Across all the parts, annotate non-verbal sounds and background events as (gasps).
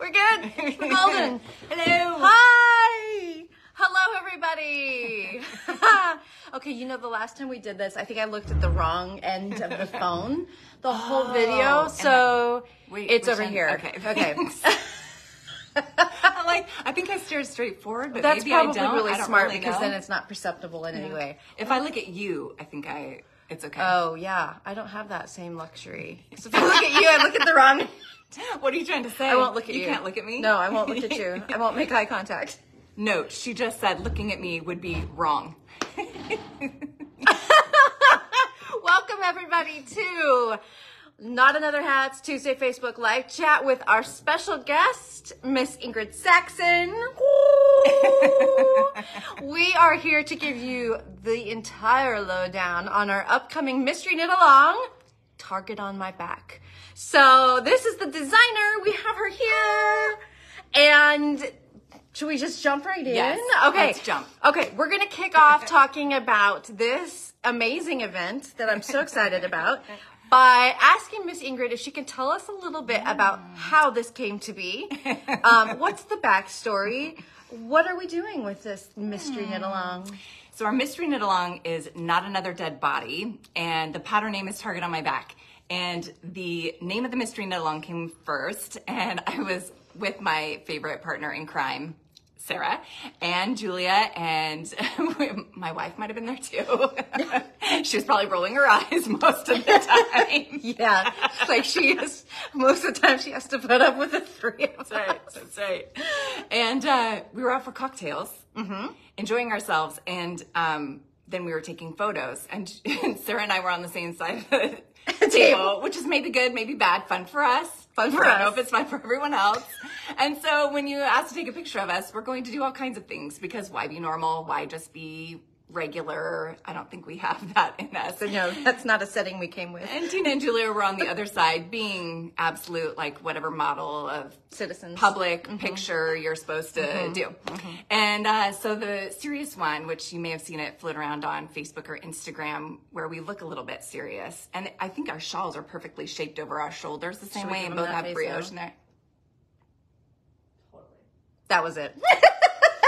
We're good. We're golden. (laughs) Hello. Hi. Hello, everybody. (laughs) okay, you know, the last time we did this, I think I looked at the wrong end of the (laughs) phone the whole Oh, video. and So Wait, it's over end? here. Okay. Okay. I'm like, I think I stared straight forward, but That's maybe I probably don't. really I don't smart really because know. then it's not perceptible in any way. If I look at you, I think I it's okay. Oh, yeah. I don't have that same luxury. So if I look at you, I look at the wrong. (laughs) what are you trying to say? I won't look at you. You can't look at me. No, I won't look at you. I won't make eye contact. (laughs) Note: She just said looking at me would be wrong. (laughs) Welcome everybody to Knot Another Hat's Tuesday Facebook Live chat with our special guest, Miss Ingrid Saxon. we are here to give you the entire lowdown on our upcoming mystery knit along, Target on My Back. So this is the designer. We have her here. And should we just jump right in? Yes, Okay. let's jump. Okay, we're going to kick off talking about this amazing event that I'm so excited about by asking Miss Ingrid if she can tell us a little bit about how this came to be. Um, (laughs) what's the backstory? What are we doing with this mystery knit along? So our mystery knit along is Knot Another Dead Body, and the pattern name is Target on My Back. And the name of the mystery knit along came first, and I was with my favorite partner in crime, Sarah and Julia, and (laughs) my wife might have been there too. (laughs) she was probably rolling her eyes (laughs) most of the time. Yeah, like she is, most of the time she has to put up with the three of us. That's right. That's right. And uh, we were out for cocktails, enjoying ourselves, and um, then we were taking photos. And, Sarah and I were on the same side of the (laughs) table, which is maybe good, maybe bad, fun for us. Fun for I don't know if it's fun for everyone else. and so when you ask to take a picture of us, we're going to do all kinds of things because why be normal? Why just be regular? I don't think we have (laughs) that in us. No, that's not a setting we came with. And Tina and Julia were on the other side, being absolute, like, whatever model of Citizens. public mm-hmm. picture you're supposed to mm-hmm. do. Mm-hmm. And uh, so the serious one, which you may have seen it float around on Facebook or Instagram, where we look a little bit serious. And I think our shawls are perfectly shaped over our shoulders the same we way, give and both that have brioche though? in there. That was it. (laughs)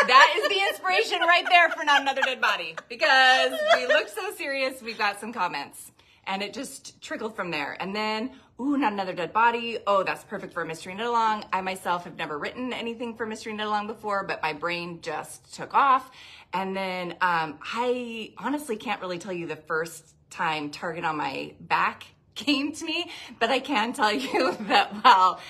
That is the inspiration right there for Knot Another Dead Body. Because we look so serious, we got some comments. And it just trickled from there. And then, ooh, Knot Another Dead Body. Oh, that's perfect for a Mystery Knit Along. I myself have never written anything for Mystery Knit Along before, but my brain just took off. And then um, I honestly can't really tell you the first time Target on my back came to me, but I can tell you (laughs) that while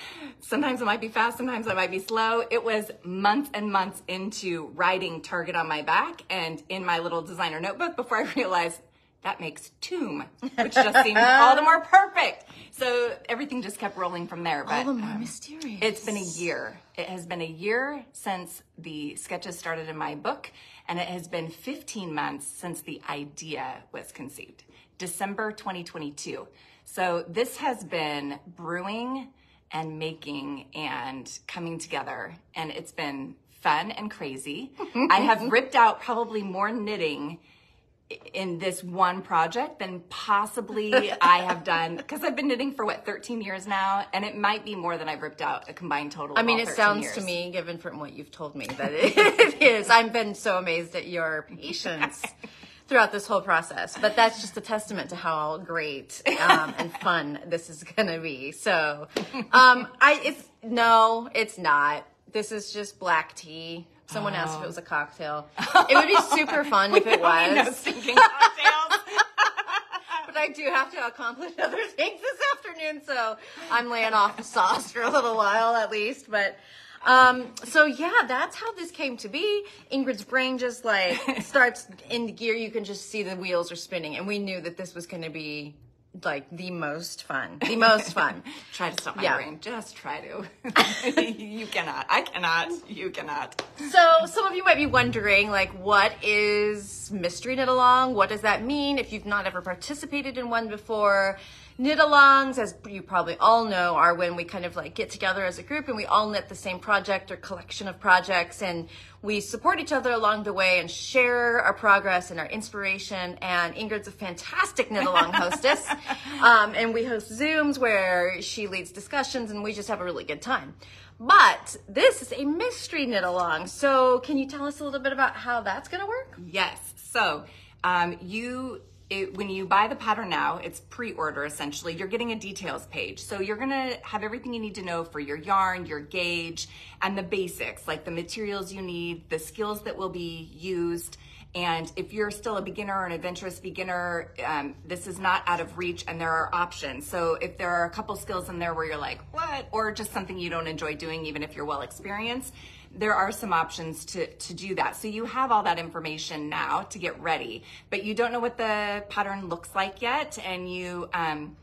sometimes it might be fast, sometimes I might be slow, it was months and months into writing Target on my back and in my little designer notebook before I (laughs) realized that makes tomb, which just seemed all the more (laughs) perfect. So everything just kept rolling from there. But All the more um, mysterious. it's been a year. It has been a year since the sketches started in my book, and it has been 15 months since the idea was conceived. December 2022. So this has been brewing and making and coming together, and it's been fun and crazy. I have (laughs) ripped out probably more knitting in this one project than possibly (laughs) I have done because I've been knitting for what 13 years now, and it might be more than I've ripped out a combined total. I mean, it sounds years. to me, given from what you've told me, that (laughs) it is. I've been so amazed at your patience throughout this whole process. But that's just a testament to how great um, and (laughs) fun this is going to be. So, um, I it's no, it's not. This is just black tea. Someone asked if it was a cocktail. It would be (laughs) super fun if it was. (laughs) stinking cocktails. But I do have to accomplish other things this afternoon, so I'm laying off the sauce for a little while at least. But um, so yeah, that's how this came to be. Ingrid's brain just like (laughs) starts in gear. You can just see the wheels are spinning, and we knew that this was going to be like the most fun, the most (laughs) fun. try to stop my Yeah. brain. Just try to. (laughs) you cannot. I cannot. You cannot. So some of you might be wondering, like, what is mystery knit along? What does that mean? If you've not ever participated in one before, Knit alongs, as you probably all know, are when we kind of like get together as a group and we all knit the same project or collection of projects and we support each other along the way and share our progress and our inspiration. And Ingrid's a fantastic knit along (laughs) hostess. Um, and we host Zooms where she leads discussions and we just have a really good time. But this is a mystery knit along. So can you tell us a little bit about how that's going to work? Yes. So um, you it, when you buy the pattern now, it's pre-order essentially. You're getting a details page. So you're gonna have everything you need to know for your yarn, your gauge, and the basics, like the materials you need, the skills that will be used. And if you're still a beginner or an adventurous beginner, um, this is not out of reach and there are options. So if there are a couple skills in there where you're like, what? Or just something you don't enjoy doing, even if you're well experienced, there are some options to, to do that. So you have all that information now to get ready, but you don't know what the pattern looks like yet. And you, um,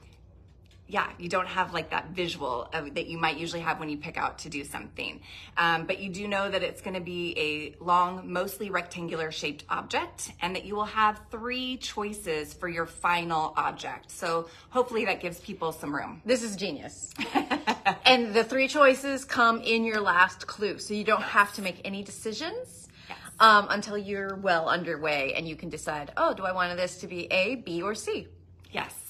yeah, you don't have like that visual of, that you might usually have when you pick out to do something. Um, but you do know that it's going to be a long, mostly rectangular shaped object and that you will have three choices for your final object. So hopefully that gives people some room. This is genius. (laughs) and the three choices come in your last clue. So you don't have to make any decisions. Yes. Um, until you're well underway and you can decide, oh, do I want this to be A, B, or C? Yes.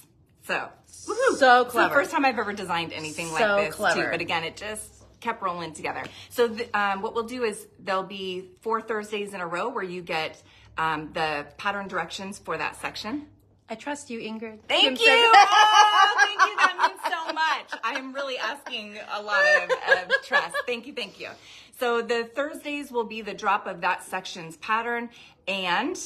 So, So It's the clever. first time I've ever designed anything So like this clever. too. But again, it just kept rolling together. So th- um, what we'll do is there'll be four Thursdays in a row where you get um, the pattern directions for that section. I trust you, Ingrid. Thank Kim you. Oh, (laughs) thank you. That means so much. I am really asking a lot of, of trust. Thank you. Thank you. So the Thursdays will be the drop of that section's pattern and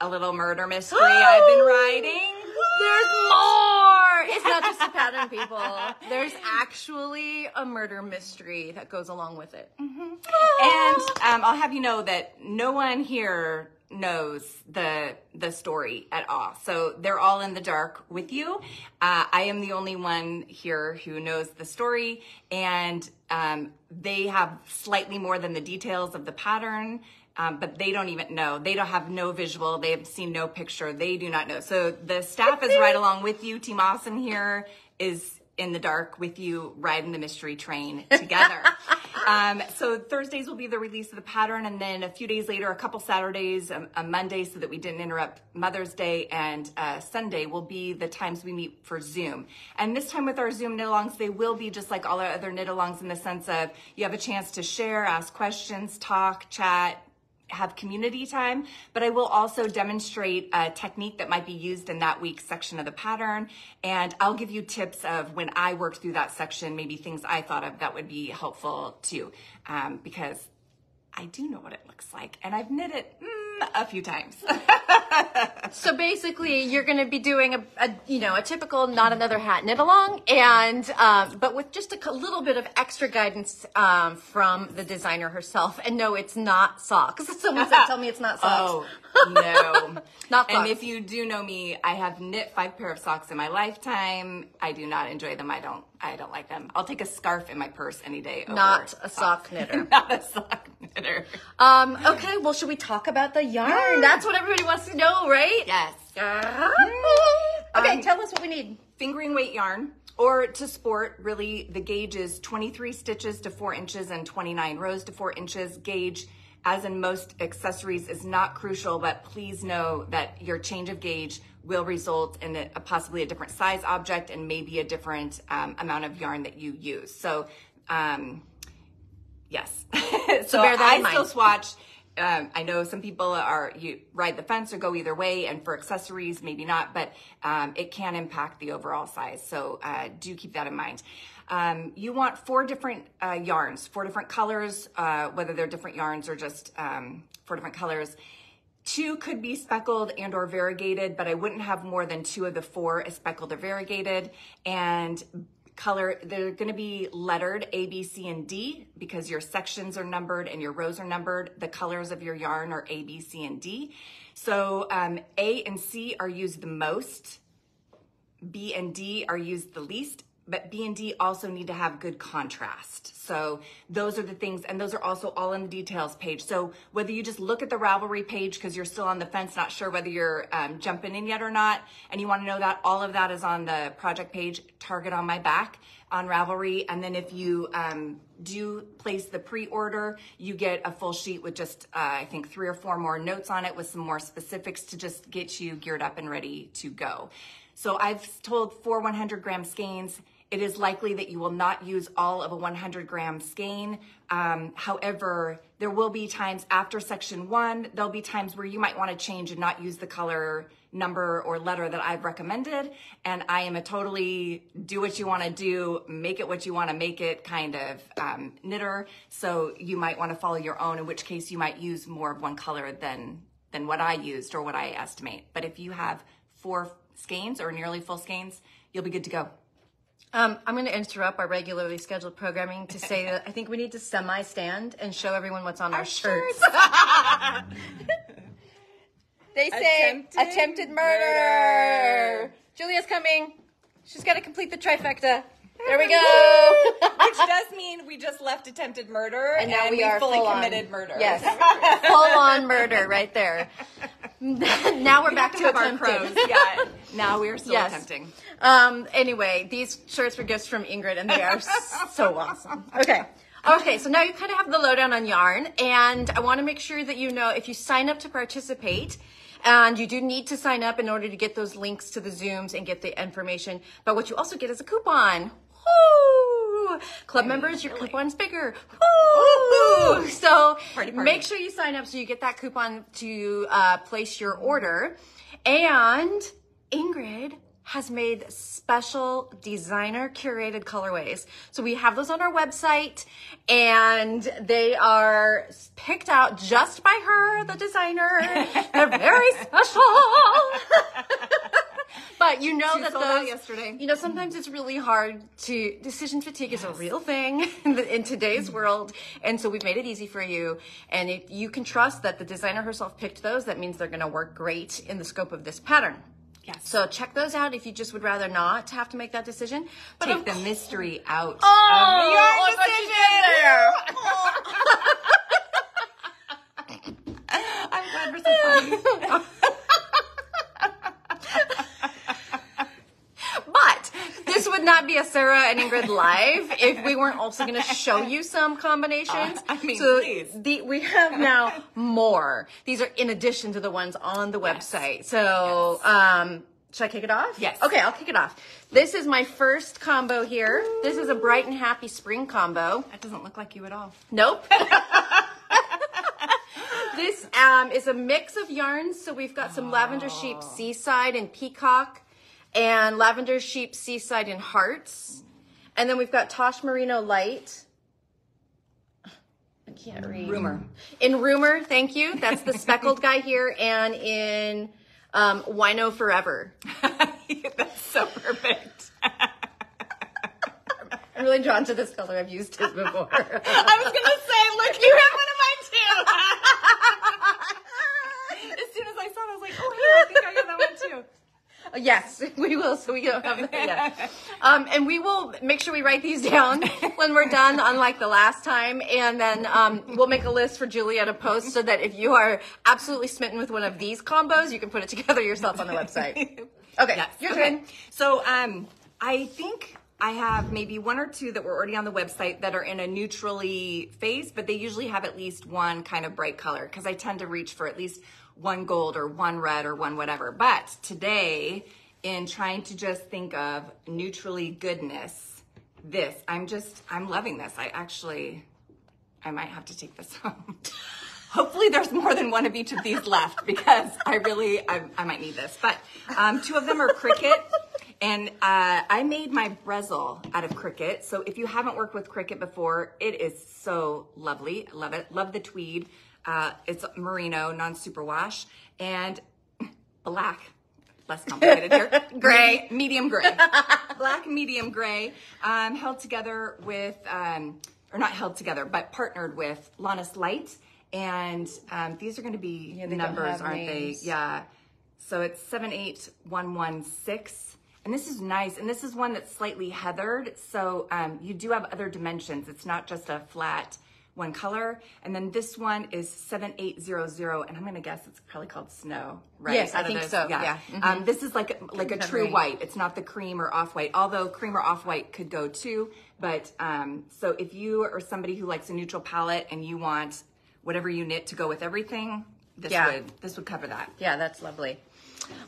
a little murder mystery I've been (gasps) writing. There's more. It's not just a pattern, people. (laughs) There's actually a murder mystery that goes along with it. And um, I'll have you know that no one here knows the the story at all. So they're all in the dark with you. Uh, I am the only one here who knows the story, and um, they have slightly more than the details of the pattern. Um, but they don't even know. They don't have no visual. They have seen no picture. They do not know. So the staff is right along with you. Team Awesome here is in the dark with you, riding the mystery train (laughs) together. um, so Thursdays will be the release of the pattern, and then a few days later, a couple Saturdays, a, a Monday, so that we didn't interrupt Mother's Day, and uh, Sunday will be the times we meet for Zoom. And this time with our Zoom knit-alongs, they will be just like all our other knit-alongs in the sense of you have a chance to share, ask questions, talk, chat, have community time, but I will also demonstrate a technique that might be used in that week's section of the pattern. And I'll give you tips of when I worked through that section, maybe things I thought of that would be helpful too, um, because I do know what it looks like and I've knit it mm, a few times. (laughs) So basically, you're going to be doing a, a, you know, a typical Knot Another Hat knit along, and um, but with just a little bit of extra guidance um, from the designer herself. And no, it's not socks. (laughs) Someone said, "Tell me it's not socks." Oh, no. (laughs) Not And if you do know me, I have knit five pair of socks in my lifetime. I do not enjoy them. I don't I don't like them. I'll take a scarf in my purse any day. over Not a socks. sock knitter. (laughs) not a sock knitter. Um, okay, well, should we talk about the yarn? That's what everybody wants to know, right? Yes. okay, Um, tell us what we need. Fingering weight yarn. Or to sport, really, the gauge is 23 stitches to 4 inches and 29 rows to 4 inches. Gauge, as in most accessories, is not crucial, but please know that your change of gauge will result in a, possibly a different size object and maybe a different um, amount of yarn that you use. So, um, yes. (laughs) so bear that I still swatch. Um, I know some people are you ride the fence or go either way, and for accessories maybe not, but um, it can impact the overall size. So uh, do keep that in mind. Um, you want four different uh, yarns, four different colors, uh, whether they're different yarns or just um, four different colors. Two could be speckled and or variegated, but I wouldn't have more than two of the four as speckled or variegated. And color, they're gonna be lettered A, B, C, and D because your sections are numbered and your rows are numbered. The colors of your yarn are A, B, C, and D. So um, A and C are used the most. B and D are used the least. But B and D also need to have good contrast. So those are the things, and those are also all in the details page. So whether you just look at the Ravelry page because you're still on the fence, not sure whether you're um, jumping in yet or not, and you want to know that, all of that is on the project page, Target on my back on Ravelry. And then if you um, do place the pre-order, you get a full sheet with just, uh, I think, three or four more notes on it with some more specifics to just get you geared up and ready to go. So I've told four 100 gram skeins. It is likely that you will not use all of a 100 gram skein. Um, however, there will be times after section one, there'll be times where you might want to change and not use the color number or letter that I've recommended. And I am a totally do what you want to do, make it what you want to make it kind of um, knitter. So you might want to follow your own, in which case you might use more of one color than than what I used or what I estimate. But if you have four skeins or nearly full skeins, you'll be good to go. Um, I'm going to interrupt our regularly scheduled programming to say that I think we need to semi stand and show everyone what's on our, Our shirts. (laughs) They say Attempted attempted, murder. murder. Julia's coming. She's got to complete the trifecta. There we go. (laughs) Which does mean we just left attempted murder And now we are fully full on. committed murder. Yes. (laughs) Full on murder right there. (laughs) now we're back to have our crows. Yeah. Now we are still Yes. attempting. Um, anyway, these shirts were gifts from Ingrid and they are so awesome. Okay. Okay, so now you kind of have the lowdown on yarn, and I want to make sure that you know if you sign up to participate, and you do need to sign up in order to get those links to the Zooms and get the information, but what you also get is a coupon. Woo! Club members, your coupon's bigger. Woo! So Party, party. make sure you sign up so you get that coupon to uh, place your order. And Ingrid has made special designer curated colorways. So we have those on our website and they are picked out just by her, the designer. (laughs) They're very special. (laughs) (laughs) but you know She that those yesterday. you know, sometimes it's really hard to decision fatigue is a real thing in, the, in today's mm-hmm. world, and so we've made it easy for you. And if you can trust that the designer herself picked those, that means they're going to work great in the scope of this pattern. Yes. So check those out if you just would rather not have to make that decision. But Take the mystery out Oh, of your oh, what decision. (laughs) (laughs) I'm glad we're so funny. But this would not be a Sarah and Ingrid live if we weren't also going to show you some combinations. Uh, (laughs) I mean, so please. The, we have now more. These are in addition to the ones on the website. So, um, should I kick it off? Yes. Okay, I'll kick it off. This is my first combo here. This is a bright and happy spring combo. That doesn't look like you at all. Nope. (laughs) this um, is a mix of yarns. So we've got some lavender sheep seaside and peacock, and lavender sheep seaside and hearts, and then we've got Tosh Merino light. I can't read. Rumor. In rumor, thank you. That's the speckled guy here, and in um, Wino Forever. (laughs) That's so perfect. I'm really drawn to this color. I've used it before. (laughs) I was gonna say, look, you have one of mine too. (laughs) as soon as I saw it, I was like, oh, yeah, I think I got that one too. (laughs) Yes, (laughs) we will. So we don't have that yet. Um, and we will make sure we write these (laughs) down when we're done, unlike the last time. And then um, we'll make a list for Julia to post so that if you are absolutely smitten with one of these combos, you can put it together yourself on the website. Okay, Yes. your okay. turn. So um, I think I have maybe one or two that were already on the website that are in a neutrally phase, but they usually have at least one kind of bright color because I tend to reach for at least one gold or one red or one whatever. But today, in trying to just think of neutrally goodness, this I'm just I'm loving this. I actually I might have to take this (laughs) home. Hopefully there's more than one of each of these left (laughs) because I really, I, I might need this. But um, two of them are cricket. And uh, I made my Brezel out of cricket. So if you haven't worked with cricket before, it is so lovely. Love it. Love the tweed. Uh, it's merino, non-superwash. And black. Less complicated here. (laughs) Gray. Medium gray. (laughs) black medium gray. Um, held together with, um, or not held together, but partnered with Lannis Light. And um, these are going to be don't numbers, aren't names. they? Yeah. So it's 78116. And this is nice. And this is one that's slightly heathered. So um, you do have other dimensions. It's not just a flat one color. And then this one is 7800. And I'm going to guess it's probably called snow, right? Yes, I of think those- so, yeah. Um, this is like, like a true white. It's not the cream or off white, although cream or off white could go too. But um, so if you are somebody who likes a neutral palette and you want whatever you knit to go with everything, this Yeah. would this would cover that. Yeah, that's lovely.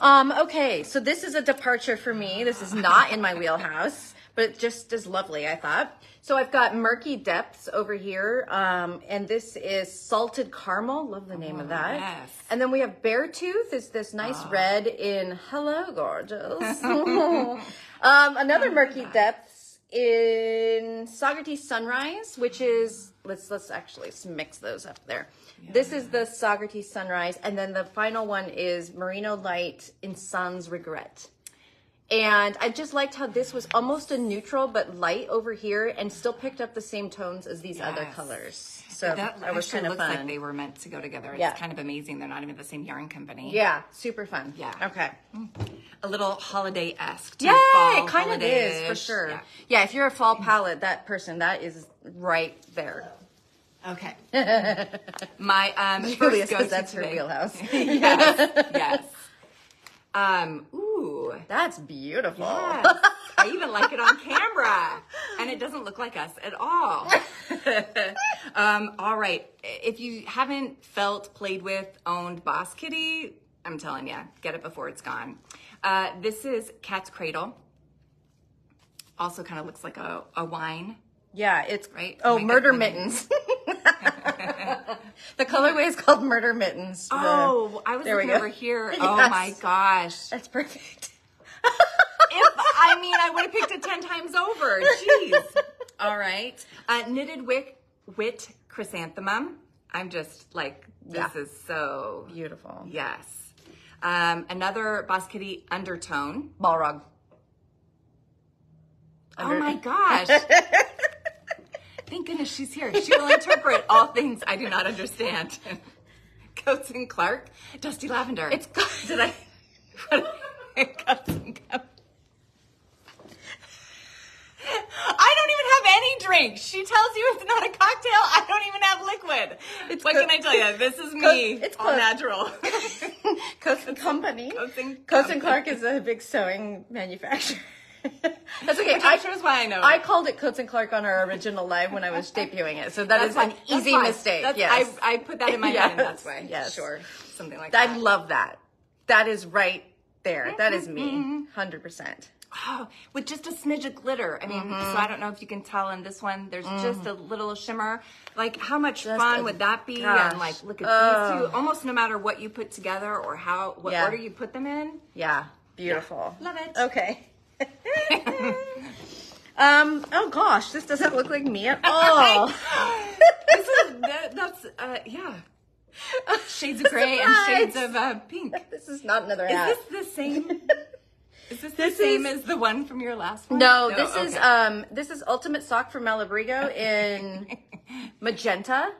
Um, okay, so this is a departure for me. This is not in my wheelhouse, but just as lovely, I thought. So I've got Murky Depths over here, um, and this is Salted Caramel. Love the name of that. yes. And then we have Beartooth. Is this nice red in Hello Gorgeous. (laughs) (laughs) um, another Murky Depths in Sagati Sunrise, which is let's let's actually mix those up there. This is the Sagati Sunrise, and then the final one is Merino Light in Sun's Regret. And I just liked how this was almost a neutral but light over here, and still picked up the same tones as these other colors. So That that was kind of looks fun. like they were meant to go together. It's Yeah. kind of amazing. They're not even the same yarn company. yeah, super fun. Yeah. Okay. A little holiday esque. Yeah, it kind of is for sure. Yeah. Yeah. if you're a fall palette, that person, that is right there. Okay. (laughs) My um Julia first go says that's her wheelhouse. (laughs) yes. (laughs) Yes. Um. Ooh. That's beautiful. Yes. (laughs) I even like it on camera, and it doesn't look like us at all. (laughs) um, all right. If you haven't felt, played with, owned Boss Kitty, I'm telling you, get it before it's gone. Uh, this is Cat's Cradle. Also, kind of looks like a, a wine. Yeah, it's Right? Oh, murder mittens. (laughs) the colorway is called murder mittens. The- Oh, I was looking over here. Oh my gosh. That's perfect. I mean, I would have picked it ten times over. Jeez. All right. Uh, knitted wit, wit chrysanthemum. I'm just like, this Yeah. is so Beautiful. yes. Um, another Boss Kitty undertone. Balrog. Oh my gosh. (laughs) Thank goodness she's here. She will interpret all things I do not understand. Coats and Clark, Dusty Lavender. It's (laughs) Did I? Coats and Co- I don't even have any drink. She tells you it's not a cocktail. I don't even have liquid. It's what co- can I tell you? This is (laughs) me. it's all close. natural. (laughs) Coats and Company. Coats and Clark is a big sewing manufacturer. (laughs) That's okay. Which I I'm sure is why I know. I called it Coats and Clark on our original live when I was debuting it, so that is fine. an That's easy fine. mistake. That's- yes, I, I put that in my head, Yes, that's why. yes. Sure. Something like that. I love that. That is right there. That is Mm-hmm. me, hundred percent. Oh, with just a smidge of glitter. I mean, Mm-hmm. so I don't know if you can tell in this one, there's just a little shimmer. Like, how much Just fun a- would that be? gosh. And like, look at Oh. these two. Almost no matter what you put together or how, what Yeah. order you put them in. Yeah, beautiful. Love it. Okay. (laughs) um. Oh gosh, this doesn't look like me at (laughs) all. This is, (laughs) that, that's, uh, yeah. Shades of gray and shades of uh, pink. this is not another Is hat. this the same? Is this, This the same is- as the one from your last one? No, this is um this is Ultimate Sock from Malabrigo in (laughs) magenta,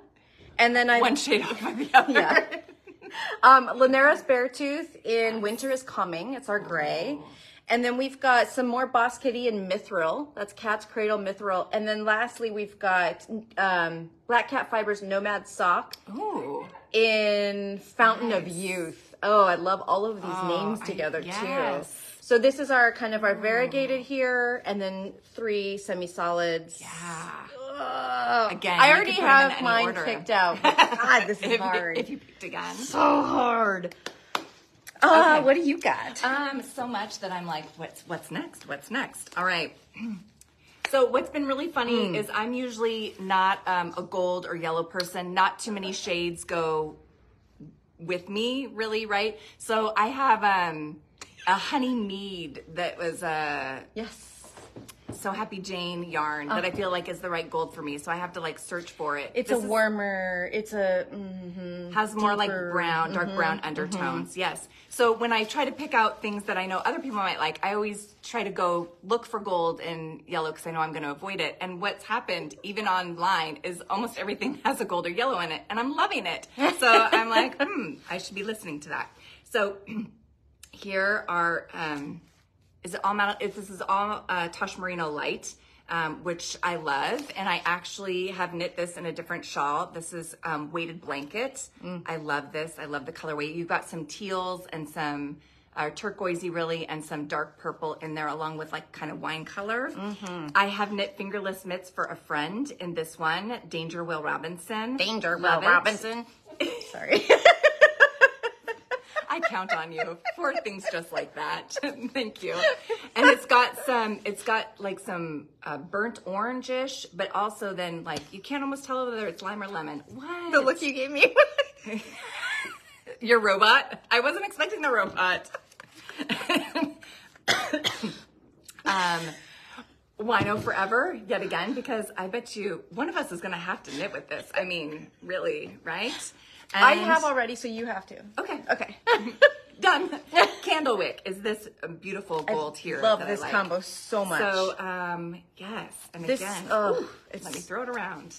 and then I one shade off of the (laughs) other. Yeah. (laughs) um Linares Beartooth in Winter is Coming. It's our gray. And then we've got some more Boss Kitty in Mithril. That's Cat's Cradle Mithril. And then lastly, we've got um, Black Cat Fibers Nomad Sock Ooh. in Fountain of Youth. Oh, I love all of these names I- together yes. too. So this is our kind of our variegated here, and then three semi-solids. Yeah. Ugh. Again, I already could put 'em in have mine order. picked out. (laughs) God, this is If, hard. if you picked again. so hard. Uh, What do you got? Um, so much that I'm like, what's what's next? What's next? All right. (clears throat) So what's been really funny Hmm. is I'm usually not um, a gold or yellow person. Not too many shades go with me, really, right? So I have um, a honey mead that was uh, yes. Sew Happy Jane yarn that I feel like is the right gold for me. So I have to like search for it. It's This a is- warmer. It's a. mhm. has more like deeper. brown, dark Mm-hmm, brown undertones. Yes. So when I try to pick out things that I know other people might like, I always try to go look for gold and yellow because I know I'm going to avoid it. And what's happened, even online, is almost everything (laughs) has a gold or yellow in it, and I'm loving it. So I'm like, (laughs) hmm, I should be listening to that. So (clears throat) here are. Um, is it all metal? This is all uh, Tosh Merino light, um, which I love. And I actually have knit this in a different shawl. This is um, weighted blanket. I love this. I love the colorway. You've got some teals and some uh, turquoisey really and some dark purple in there along with like kind of wine color. I have knit fingerless mitts for a friend in this one, Danger Will Robinson. Danger, Will. Robinson. (laughs) Sorry. (laughs) I count on you for things just like that. (laughs) Thank you. And it's got some, it's got like some uh, burnt orangish, but also then like you can't almost tell whether it's lime or lemon. What? the look you gave me. (laughs) Your robot? I wasn't expecting the robot. (coughs) um, Wino forever, yet again, because I bet you one of us is going to have to knit with this. I mean, really, right? I have already, so you have to. Okay. Okay. (laughs) Done. Candlewick is this beautiful gold here. Love I this like. combo so much. So, um, yes, and This- again, oh, ooh, let me throw it around.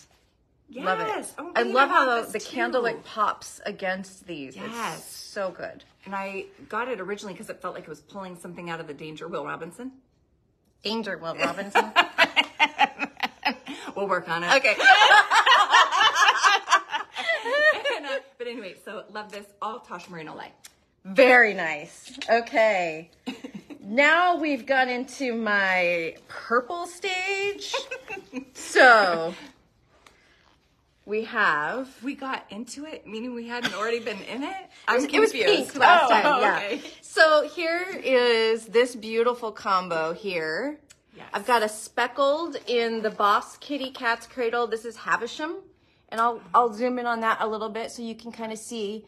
Yes. love it. Oh, I love how the, the too. candlewick pops against these. Yes. It's so good. And I got it originally because it felt like it was pulling something out of the Danger Will Robinson. Danger, Will Robinson. (laughs) We'll work on it. okay. (laughs) And, uh, but anyway, so love this all Tosh Merino light. Very nice. Okay. (laughs) now we've got into my purple stage. (laughs) So we have We got into it, meaning we hadn't already been in it. I'm it was confused. pink last Oh, time. Yeah. okay. So here is this beautiful combo here. Yes. I've got a speckled in the Boss Kitty Cat's Cradle. This is Havisham. And I'll I'll zoom in on that a little bit so you can kind of see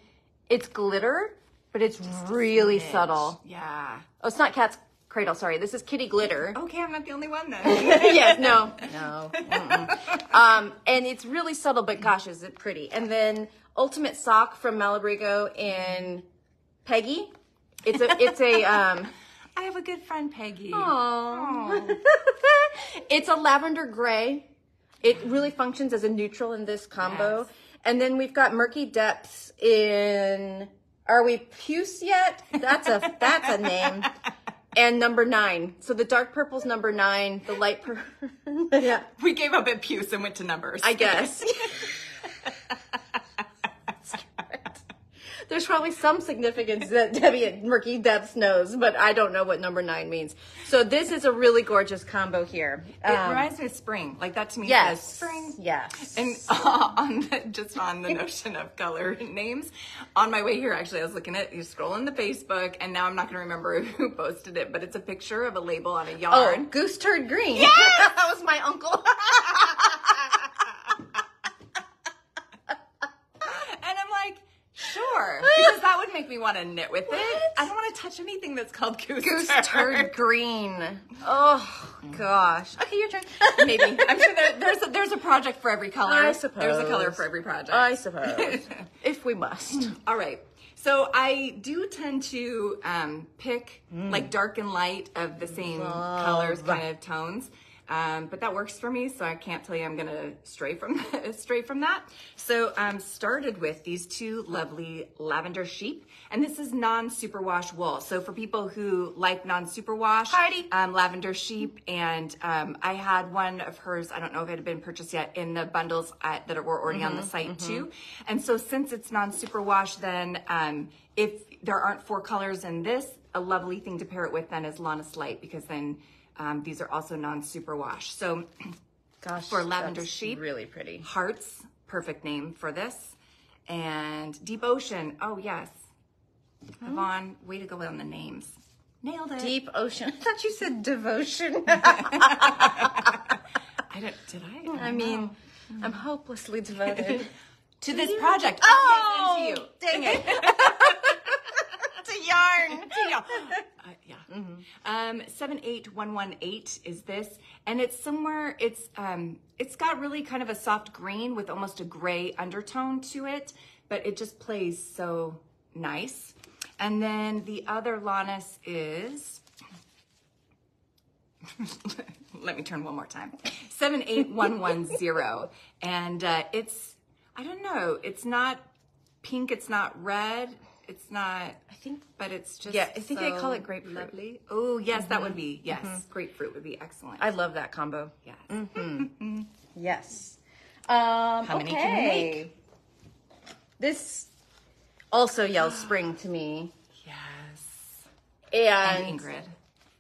it's glitter, but it's really subtle. Yeah. Oh, it's not Cat's Cradle, sorry. This is Kitty Glitter. Okay, I'm not the only one then. (laughs) yes, no, no. (laughs) Um, and it's really subtle, but gosh, is it pretty? And then Ultimate Sock from Malabrigo in Peggy. It's a, it's a, um, (laughs) I have a good friend, Peggy. Aww. it's a lavender gray. It really functions as a neutral in this combo. Yes. And then we've got Murky Depths in. Are we Puce yet? That's a (laughs) that's a name. And number nine. So the dark purple's number nine. The light purple. (laughs) yeah, (laughs) We gave up at Puce and went to numbers. I guess. There's probably some significance that (laughs) Debbie at Murky Depths knows, but I don't know what number nine means. So this is a really gorgeous combo here. It Um, reminds me of spring. Like that to me yes, spring. Yes. And uh, (laughs) on the, just on the notion of color (laughs) names, on my way here, actually, I was looking at you scrolling the Facebook, and now I'm not going to remember who posted it, but it's a picture of a label on a yarn. oh, goose turd green. Yes! that was my uncle. And I'm like, sure, because that would make me want to knit with it. I don't want to touch anything that's called goose, goose turd. turd green. Oh gosh. Okay, your turn. Maybe I'm sure there, there's a, there's a project for every color. I There's a color for every project. I suppose (laughs) if we must. All right. So I do tend to um, pick like dark and light of the same colors, kind of tones. Um, but that works for me, so I can't tell you I'm gonna stray from (laughs) stray from that. So I um, started with these two lovely lavender sheep, and this is non-superwash wool. So for people who like non-superwash, Heidi. um, lavender sheep, and um, I had one of hers. I don't know if it had been purchased yet in the bundles at, that were already on the site too. And so since it's non-superwash, then um, if there aren't four colors in this, a lovely thing to pair it with then is Lannis Light because then um, these are also non-superwash. So (clears throat) Gosh, For lavender sheep? really pretty. Hearts, perfect name for this, and Deep Ocean. Oh yes, Yvonne, way to go on the names. Nailed it. Deep ocean. (laughs) I thought you said devotion. (laughs) (laughs) I don't. Did I? I mean, I'm hopelessly devoted. to this project. Oh, yes, to you. dang it. To yarn. (laughs) Uh, yeah. Um, seven eight one one eight is this, and it's somewhere. It's um, it's got really kind of a soft green with almost a gray undertone to it, but it just plays so nice. And then the other Lannis is. (laughs) Let me turn one more time. 78110. And uh, it's, I don't know, it's not pink, it's not red. It's not. I think But it's just Yeah, I think they call it grapefruit. Mm-hmm. Lovely. Oh yes, that would be yes. Grapefruit would be excellent. I love that combo. yes. (laughs) Yes. Um, How many okay. can you make? This also yells (gasps) spring to me. Yes. And, And Ingrid.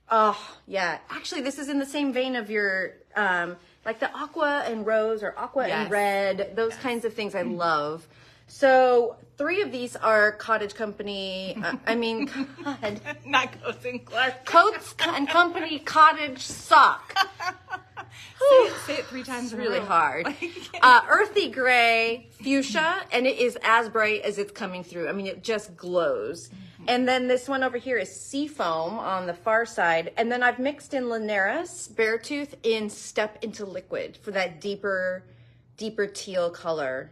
Oh, yeah. Actually, this is in the same vein of your, um, like the aqua and rose or aqua and red, those kinds of things I love. So, three of these are Cottage Company. Uh, I mean, (laughs) God. Not Coats and Clark. Coats and Company Cottage Sock. (laughs) Say it, say it three times. It's really hard. (laughs) Uh, earthy gray fuchsia, and it is as bright as it's coming through. I mean, it just glows. And then this one over here is seafoam on the far side. And then I've mixed in Linares Beartooth in Step into Liquid for that deeper, deeper teal color.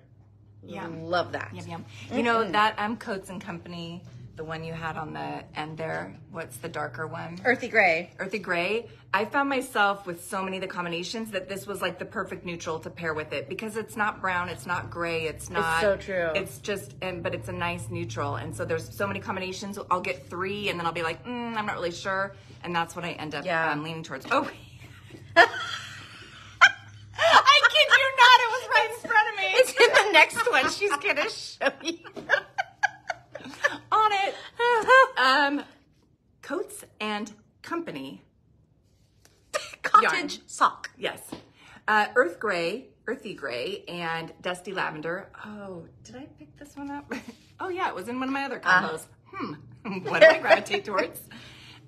Yeah. Love that. Yum yum. You know that I'm um Coats and Company, the one you had on the end there. What's the darker one? Earthy gray. Earthy gray. I found myself with so many of the combinations that this was like the perfect neutral to pair with it because it's not brown, it's not gray, it's not. It's so true. It's just, and but it's a nice neutral, and so there's so many combinations. I'll get three, and then I'll be like, mm, I'm not really sure, and that's what I end up Yeah. um, leaning towards. Oh. (laughs) I kid you not, it was right in front of me. It's in the next one. She's gonna show you. on it. Um, Coats and Company. Cottage Yarn. sock. Yes. Uh, Earth Gray, Earthy Gray, and Dusty Lavender. Oh, did I pick this one up? (laughs) oh, yeah, it was in one of my other combos. Hmm. (laughs) what do I gravitate towards? (laughs)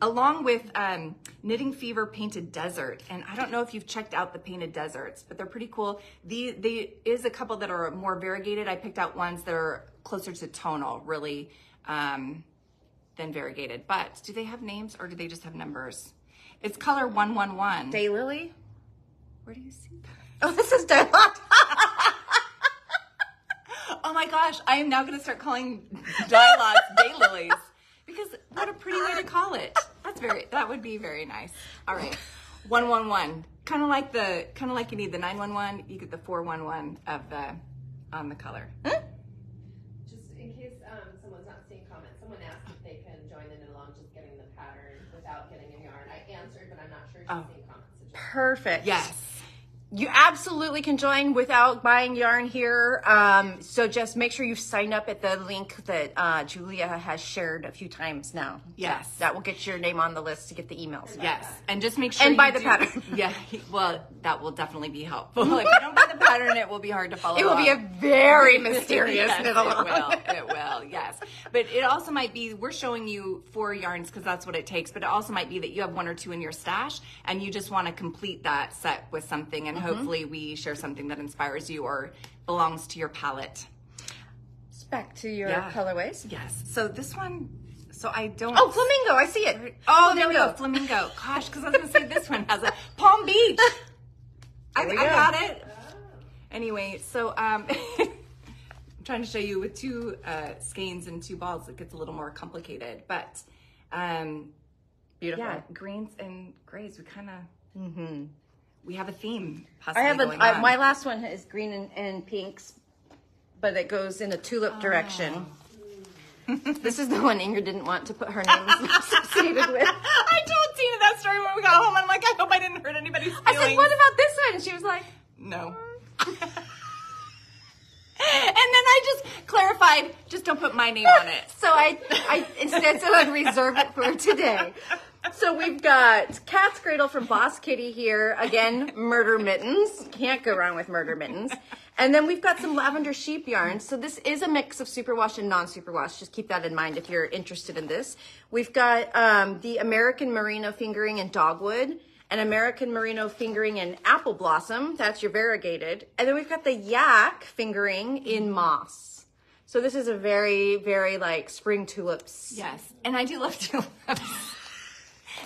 Along with um, Knitting Fever Painted Desert. And I don't know if you've checked out the Painted Deserts, but they're pretty cool. The, the is a couple that are more variegated. I picked out ones that are closer to tonal, really, um, than variegated. But do they have names or do they just have numbers? It's color 111. Daylily. Where do you see that? (laughs) Oh, this is Daylocked. (laughs) Oh my gosh, I am now going to start calling dialogues (laughs) daylilies because what a pretty way to call it. That's very that would be very nice. All right. 111. Kind of like the kind of like you need the 911, you get the 411 of the on the color. Just in case um, someone's not seeing comments, someone asked if they can join in along just getting the pattern without getting a yarn. I answered, but I'm not sure she's Oh. seeing comments. So Perfect. Yes. You absolutely can join without buying yarn here. Um, so just make sure you sign up at the link that uh, Julia has shared a few times now. Yes. That will get your name on the list to get the emails. Yes, and just make sure And you buy the do- pattern. (laughs) Yeah, well, that will definitely be helpful. (laughs) if you don't buy the pattern, it will be hard to follow. It will be a very (laughs) mysterious yes, along. It will. It will. Yes, but it also might be we're showing you four yarns because that's what it takes. But it also might be that you have one or two in your stash and you just want to complete that set with something, and Mm-hmm. hopefully we share something that inspires you or belongs to your palette. Back to your Yeah. colorways. Yes. So this one. So I don't. Oh, flamingo! I see it. Oh, there we go. Flamingo. Gosh, because I was gonna say this one has a Palm Beach. (laughs) I, we I got it. Anyway, so um, (laughs) I'm trying to show you with two uh, skeins and two balls, it gets a little more complicated. But um, Beautiful. yeah, greens and grays, we kind of we have a theme. I have a, I, my last one is green and, and pinks, but it goes in a tulip ah. direction. (laughs) this is the one Ingrid didn't want to put her name (laughs) associated with. I told Tina that story when we got home. I'm like, I hope I didn't hurt anybody's feelings. I said, "What about this one?" And she was like, No. Mm. (laughs) and then I just clarified, just don't put my name on it. So I, I instead said I'd reserve it for today. So we've got Cat's Cradle from Boss Kitty here. Again, murder mittens. Can't go wrong with murder mittens. And then we've got some lavender sheep yarns. So this is a mix of superwash and non-superwash. Just keep that in mind if you're interested in this. We've got um, the American Merino fingering and dogwood. An American Merino fingering and apple blossom. That's your variegated. And then we've got the yak fingering in moss. So this is a very, very like spring tulips. Yes, and I do love (laughs) tulips.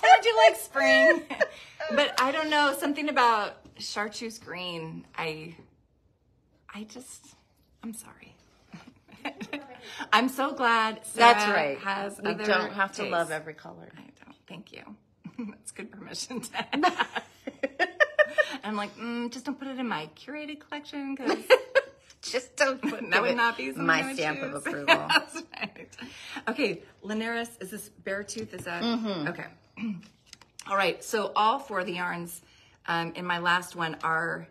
I do like spring, (laughs) but I don't know something about chartreuse green. I, I just, I'm sorry. (laughs) I'm so glad Sarah That's right. has we don't have to love every color. I don't. Thank you. (laughs) That's good permission to have. I'm like, mm, just don't put it in my curated collection because Just don't put That would it not be my stamp of approval. That's right. Okay, Linares, is this Beartooth? Is that Mm-hmm. okay? (clears throat) All right. So all four of the yarns um, in my last one are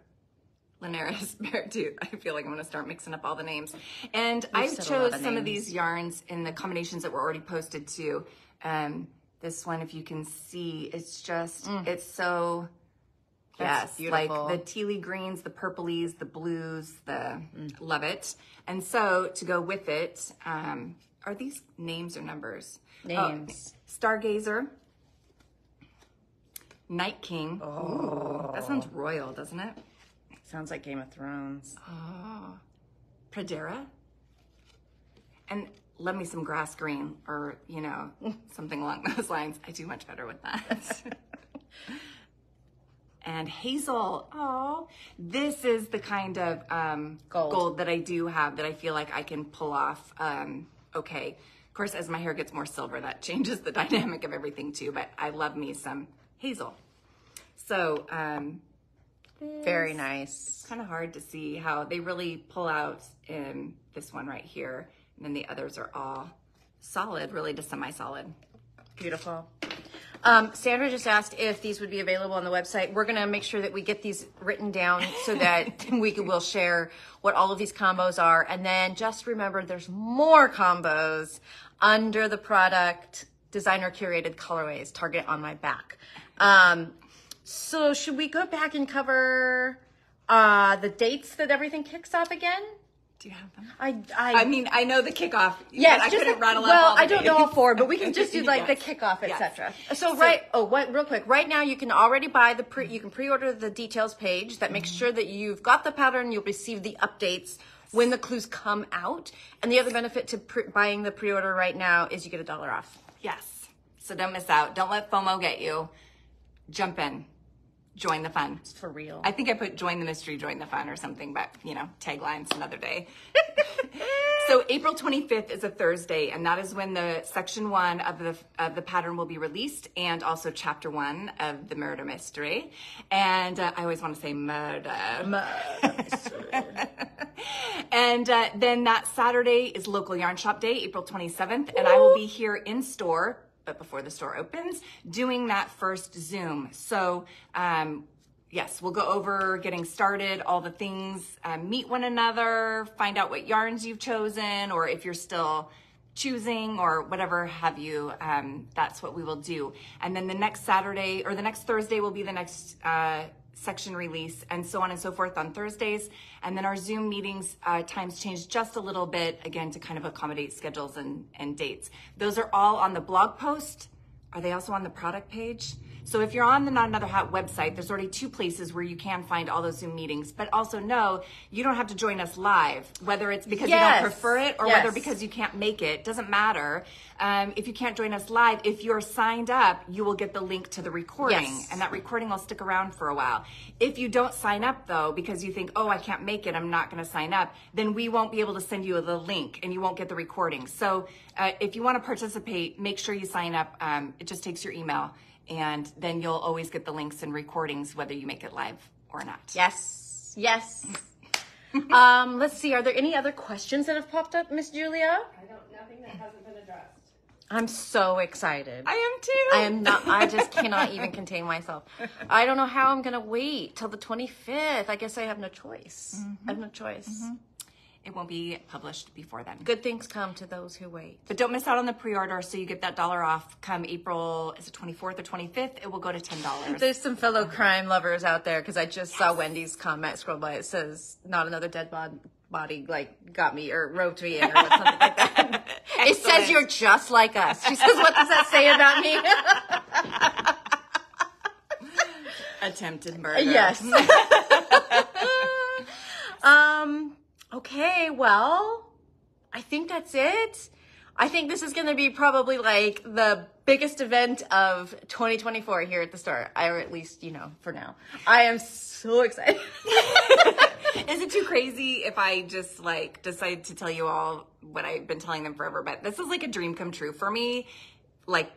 Linares (laughs) Beartooth. I feel like I'm going to start mixing up all the names. And I said a chose of some of these yarns in the combinations that were already posted too. Um, this one, if you can see, it's just it's so. Mm. That's yes, like the tealy greens, the purplies, the blues, the love it. And so to go with it, um, are these names or numbers? Oh, Names. Stargazer, Night King. Ooh, that sounds royal, doesn't it? Sounds like Game of Thrones. Oh. Pradera, and love me some grass green, or you know (laughs) something along those lines. I do much better with that. (laughs) and hazel. Oh, this is the kind of um, Gold. that I do have that I feel like I can pull off. Um, okay, of course, as my hair gets more silver, that (laughs) changes the dynamic of everything too. But I love me some hazel. So um, Very nice. It's kind of hard to see how they really pull out in this one right here. And then the others are all solid, really to semi-solid. Beautiful. Um, Sandra just asked if these would be available on the website. We're going to make sure that we get these written down so (laughs) that we can, will share what all of these combos are. And then just remember there's more combos under the product designer curated colorways, Target on my back. Um, so should we go back and cover uh, the dates that everything kicks off again? Do you have them? I, I, I mean, I know the kickoff. Yes, but I couldn't the- rattle well, off all I don't know all four, but we can just do like the Yes. kickoff, Yes. etc. So, right, oh, what, real quick, right now you can already buy the pre, you can pre-order the details page. That makes sure that you've got the pattern. You'll receive the updates when the clues come out. And the other benefit to pre- buying the pre-order right now is you get a dollar off. Yes. So don't miss out. Don't let FOMO get you. Jump in. Join the fun. For real. I think I put join the mystery, join the fun or something, but you know, taglines another day. (laughs) so April 25th is a Thursday, and that is when the section one of the of the pattern will be released, and also chapter one of the murder mystery. And uh, I always want to say murder. Murder. (laughs) And uh, then that Saturday is local yarn shop day, April 27th, and I will be here in store, but before the store opens, doing that first Zoom. So, um, yes, we'll go over getting started, all the things, uh, meet one another, find out what yarns you've chosen, or if you're still choosing or whatever have you um, that's what we will do and then the next saturday or the next thursday will be the next uh, section release and so on and so forth on thursdays. And then our zoom meetings uh, times change just a little bit again to kind of accommodate schedules and, and dates. Those are all on the blog post. Are they also on the product page so if you're on the Knot Another Hat website, there's already two places where you can find all those Zoom meetings. But also know you don't have to join us live, whether it's because you don't prefer it or Yes. whether because you can't make it. Doesn't matter. Um, if you can't join us live, if you're signed up, you will get the link to the recording, Yes. and that recording will stick around for a while. If you don't sign up though, because you think, oh, I can't make it, I'm not going to sign up, then we won't be able to send you the link, and you won't get the recording. So uh, if you want to participate, make sure you sign up. Um, it just takes your email, and then you'll always get the links and recordings, whether you make it live or not. Yes. Yes. (laughs) um, let's see. Are there any other questions that have popped up, Miss Julia? I don't, nothing that hasn't been addressed. I'm so excited. I am too. I am not. I just cannot even contain myself. I don't know how I'm gonna wait till the 25th. I guess I have no choice. I have no choice. It won't be published before then. Good things come to those who wait. But don't miss out on the pre-order so you get that dollar off come April, is it 24th or 25th? It will go to $10. There's some fellow crime lovers out there because I just saw Wendy's comment scroll by. It says, "Not another dead bod- body like got me or roped me in or something like that." (laughs) (laughs) it says you're just like us. She says, "What does that say about me?" (laughs) Attempted murder. Yes. Okay. Well, I think that's it. I think this is going to be probably like the biggest event of 2024 here at the store. I, or at least, you know, for now. I am so excited. (laughs) Is it too crazy if I just like decide to tell you all what I've been telling them forever? But this is like a dream come true for me, like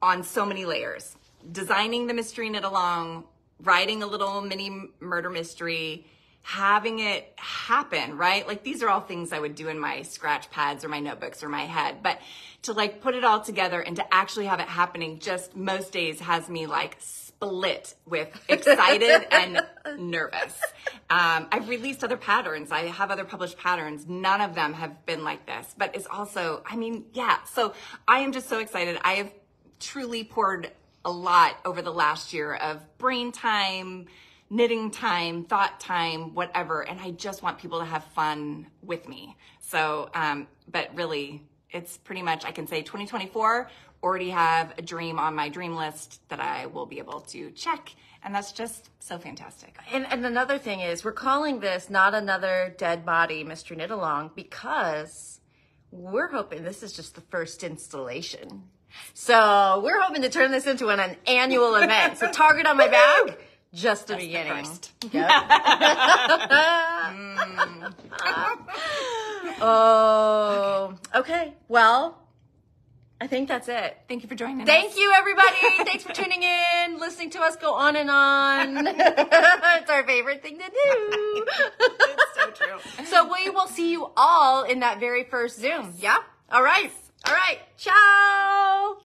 on so many layers. Designing the mystery knit along, writing a little mini murder mystery, having it happen, right? Like these are all things I would do in my scratch pads or my notebooks or my head, but to like put it all together and to actually have it happening just most days has me like split with (laughs) excited and nervous. Um, I've released other patterns. I have other published patterns. None of them have been like this, but it's also, I mean, yeah. So I am just so excited. I have truly poured a lot over the last year of brain time, knitting time, thought time, whatever. And I just want people to have fun with me. So, um, but really, it's pretty much, I can say 2024 already have a dream on my dream list that I will be able to check. And that's just so fantastic. And, and another thing is, we're calling this Knot Another Dead Body, Mystery Knit Along, because we're hoping this is just the first installation. So we're hoping to turn this into an, an annual event. So Target on My Back, just the beginning. first. Yep. (laughs) oh, okay. Well, I think that's it. Thank you for joining us. Thank you, everybody. Thanks for tuning in, listening to us go on and on. (laughs) it's our favorite thing to do. It's so true. so we will see you all in that very first Zoom. Yeah? All right. All right. Ciao.